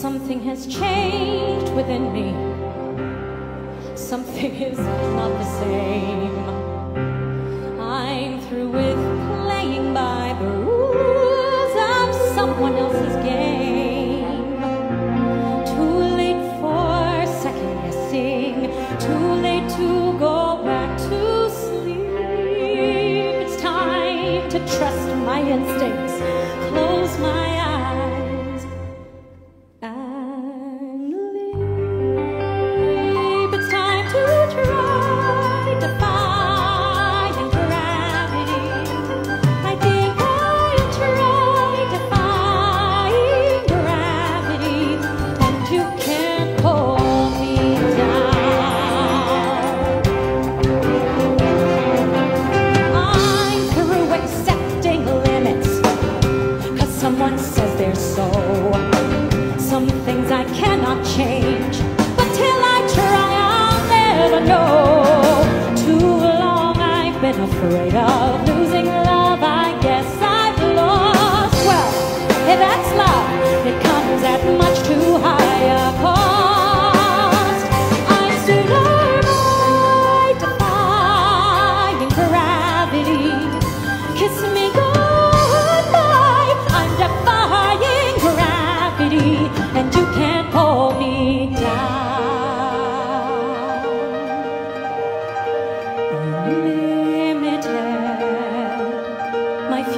Something has changed within me. Something is not the same. I'm through with playing by the rules of someone else's game. Too late for second guessing. Too late to go back to sleep. It's time to trust my instincts. Close Someone says they're so. Some things I cannot change. But till I try, I'll never know. Too long I've been afraid of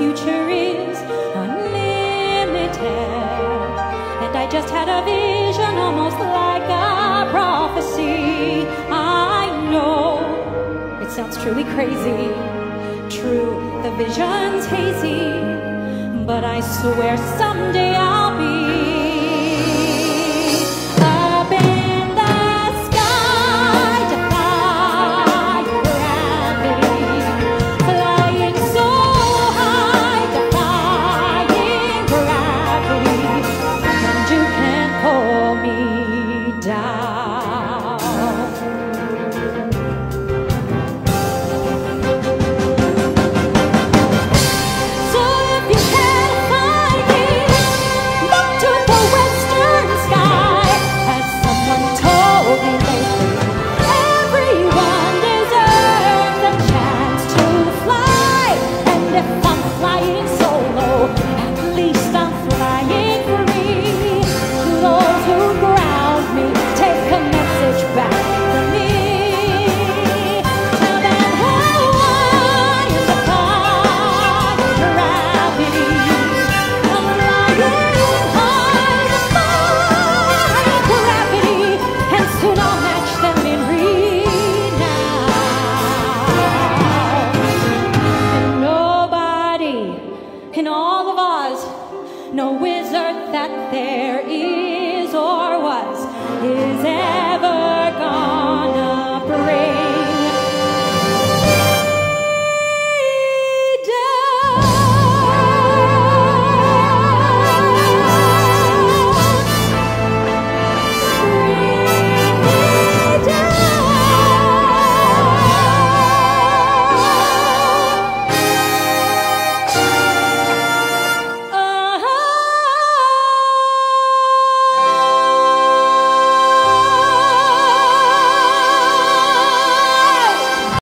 future is unlimited, and I just had a vision, almost like a prophecy. I know it sounds truly crazy. True, the vision's hazy, but I swear someday I'll be down. No wizard that there is